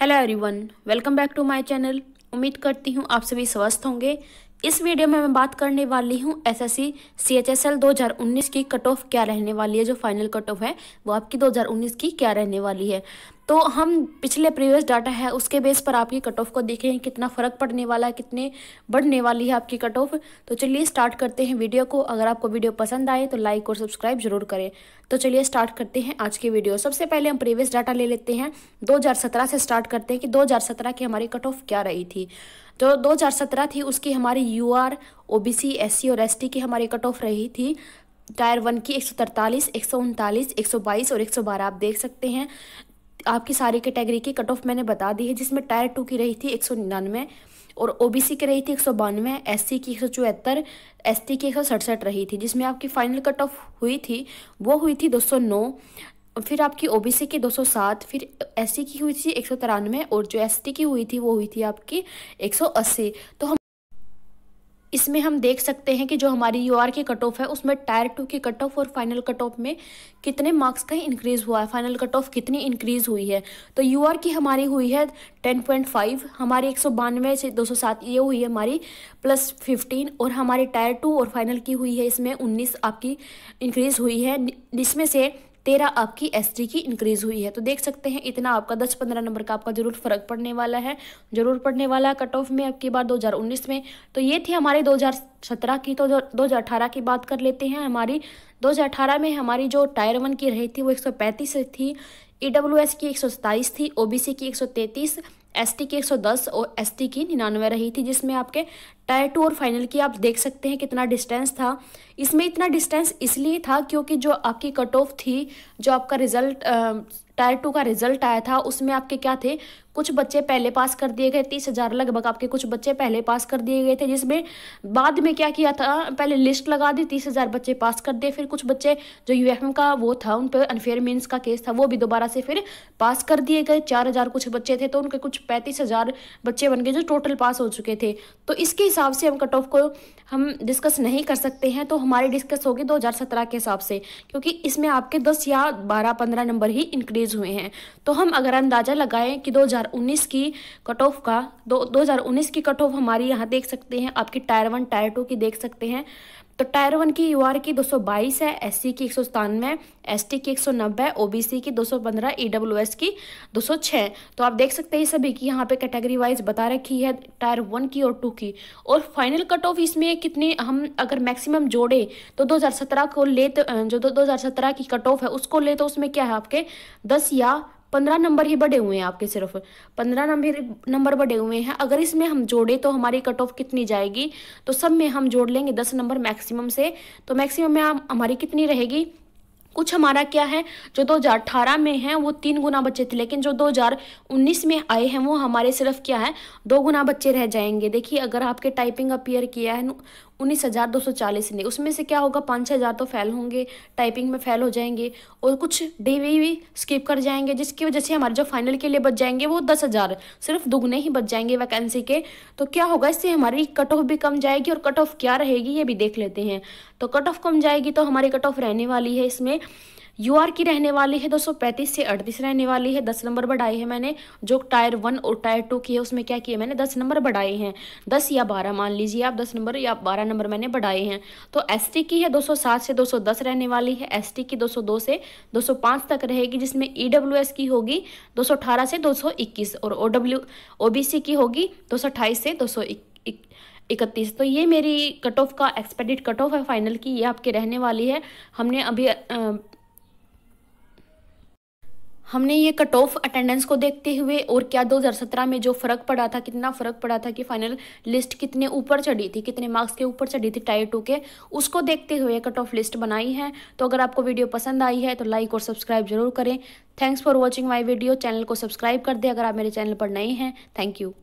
Hello everyone welcome back to my channel उम्मीद करती हूँ आप सभी स्वस्थ होंगे। इस वीडियो में मैं बात करने वाली हूँ एसएससी सीएचएसएल 2019 की कट ऑफ़ क्या रहने वाली है, जो फाइनल कट ऑफ़ है, वो आपकी 2019 की क्या रहने वाली है। तो हम पिछले प्रीवियस डाटा है, उसके बेस पर आपकी कट ऑफ़ को देखें कितना फ़र्क पड़ने वाला है, कितने बढ़ने वाली है आपकी कट ऑफ़ तो चलिए स्टार्ट करते हैं वीडियो को। अगर आपको वीडियो पसंद आए तो लाइक और सब्सक्राइब ज़रूर करें। तो चलिए स्टार्ट करते हैं आज की वीडियो सबसे पहले हम प्रीवियस डाटा ले लेते हैं। दो हज़ार सत्रह से स्टार्ट करते हैं कि दो हज़ार सत्रह की हमारी कट ऑफ़ क्या रही थी। जो हज़ार सत्रह थी, उसकी हमारी U R O B C S C और एस टी की हमारी कट ऑफ़ रही थी। टायर वन की एक सौ तरतालीस एक सौ उनतालीस, एक सौ बाईस और एक सौ बारह, आप देख सकते हैं। आपकी सारी कैटेगरी की कट ऑफ़ मैंने बता दी है, जिसमें टायर टू की रही थी एक सौ निन्यानवे और ओबीसी की रही थी एक सौ बानवे एस की एक सौ चौहत्तर एस की एक सौ सड़सठ रही थी, जिसमें आपकी फाइनल कट ऑफ़ हुई थी, वो हुई थी दो सौ नौ, फिर आपकी ओबीसी की 207 फिर एससी की हुई थी एक सौ तिरानवे और जो एसटी की हुई थी, वो हुई थी आपकी 180 तो हम इसमें हम देख सकते हैं कि जो हमारी यू आर की कट ऑफ़ है, उसमें टायर टू की कट ऑफ़ और फाइनल कट ऑफ़ में कितने मार्क्स का इंक्रीज हुआ है फाइनल कट ऑफ़ कितनी इंक्रीज हुई है। तो यू आर की हमारी हुई है टेन पॉइंट फाइव हमारी एक सौ बानवे से दो सौ सात, ये हुई है हमारी प्लस फिफ्टीन और हमारी टायर टू और फाइनल की हुई है, इसमें उन्नीस आपकी इंक्रीज हुई है। जिसमें से तेरह आपकी एसटी की इंक्रीज हुई है। तो देख सकते हैं, इतना आपका दस पंद्रह नंबर का आपका ज़रूर फ़र्क पड़ने वाला है। ज़रूर पड़ने वाला है कट ऑफ़ में आपकी बार 2019 में। तो ये थी हमारे 2017 की तो 2018 की बात कर लेते हैं हमारी। 2018 में हमारी जो टायर वन की रही थी, वो एक सौ पैंतीस थी। ई की एक सौ सत्ताईस थी ओबीसी की एक एस टी की 110 और एस टी की निन्यानवे रही थी, जिसमें आपके टायर टू और फाइनल की आप देख सकते हैं कितना डिस्टेंस था। इसमें इतना डिस्टेंस इसलिए था क्योंकि जो आपकी कट ऑफ़ थी, जो आपका रिज़ल्ट टायर टू का रिज़ल्ट आया था, उसमें आपके क्या थे? कुछ बच्चे पहले पास कर दिए गए, तीस हज़ार लगभग आपके कुछ बच्चे पहले पास कर दिए गए थे, जिसमें बाद में क्या किया था? पहले लिस्ट लगा दी, तीस हज़ार बच्चे पास कर दिए, फिर कुछ बच्चे जो यूएफएम का वो था, उन पर अनफेयर मीन्स का केस था, वो भी दोबारा से फिर पास कर दिए गए। चार हज़ार कुछ बच्चे थे तो उनके कुछ पैंतीस हज़ार बच्चे बन गए, जो टोटल पास हो चुके थे। तो इसके हिसाब से हम कट ऑफ़ को हम डिस्कस नहीं कर सकते हैं तो हमारी डिस्कस होगी दो हज़ार सत्रह के हिसाब से, क्योंकि इसमें आपके दस या बारह, पंद्रह नंबर ही इंक्रीज हुए हैं। तो हम अगर अंदाज़ा लगाएँ कि दो 2019 की कट ऑफ़ का, दो 2019 की कट ऑफ़ हमारी यहाँ देख सकते हैं, आपकी टायर वन टायर टू की देख सकते हैं। तो टायर वन की यूआर की 222 है एससी की एक सौ सतानवे एस की एक सौ नब्बे ओ की 215 ईडब्ल्यूएस की 206 तो आप देख सकते हैं सभी की यहाँ पे कैटेगरी वाइज बता रखी है टायर वन की और टू की। और फाइनल कट ऑफ़ इसमें कितने हम अगर मैक्सिमम जोड़े तो 2017 को ले तो जो 2017 की कट ऑफ़ है, उसको ले तो उसमें क्या है आपके? दस या पंद्रह नंबर ही बढ़े हुए हैं आपके सिर्फ़। पंद्रह नंबर नंबर बढ़े हुए हैं। अगर इसमें हम जोड़े तो हमारी कट ऑफ़ कितनी जाएगी? तो सब में हम जोड़ लेंगे दस नंबर मैक्सिमम से। तो मैक्सिमम में हमारी कितनी रहेगी? कुछ हमारा क्या है? जो 2018 में है, वो तीन गुना बच्चे थे। लेकिन जो 2019 में आए हैं, वो हमारे सिर्फ़ क्या है? दो गुना बच्चे रह जाएँगे। देखिए, अगर आपके टाइपिंग अपियर किया है उन्नीस हज़ार दो सौ चालीस ने उसमें से क्या होगा, पाँच हज़ार तो फेल होंगे टाइपिंग में फेल हो जाएँगे और कुछ डे वी भी स्किप कर जाएँगे, जिसकी वजह से हमारे जो फाइनल के लिए बच जाएँगे वो दस हज़ार, सिर्फ़ दुगने ही बच जाएँगे वैकेंसी के। तो क्या होगा, इससे हमारी कट ऑफ़ भी कम जाएगी और कट ऑफ़ क्या रहेगी, ये भी देख लेते हैं। तो कट ऑफ़ कम जाएगी तो हमारी कट ऑफ़ रहने वाली है इसमें। यू आर की रहने वाली है 235 से अड़तीस रहने वाली है, दस नंबर बढ़ाए हैं मैंने, जो टायर वन और टायर टू की है, उसमें क्या किया मैंने, दस नंबर बढ़ाए हैं, दस या बारह, मान लीजिए आप दस नंबर या बारह नंबर मैंने बढ़ाए हैं तो एस टी की है 207 से 210 रहने वाली है एस टी की 202 से 205 तक रहेगी, जिसमें ई डब्ल्यू एस की होगी 218 से 221 और ओ डब्ल्यू की होगी 228 से 200 इकतीस तो ये मेरी कट ऑफ़ का एक्सपेक्टेड कट ऑफ़ है, फाइनल की, ये आपके रहने वाली है, हमने अभी हमने ये कट ऑफ़ अटेंडेंस को देखते हुए और क्या 2017 में जो फ़र्क पड़ा था, कितना फ़र्क पड़ा था कि फाइनल लिस्ट कितने ऊपर चढ़ी थी, कितने मार्क्स के ऊपर चढ़ी थी टायर टू के, उसको देखते हुए कट ऑफ़ लिस्ट बनाई है। तो अगर आपको वीडियो पसंद आई है तो लाइक और सब्सक्राइब ज़रूर करें। Thanks for watching my video channel को सब्सक्राइब कर दें अगर आप मेरे चैनल पर नए हैं। Thank you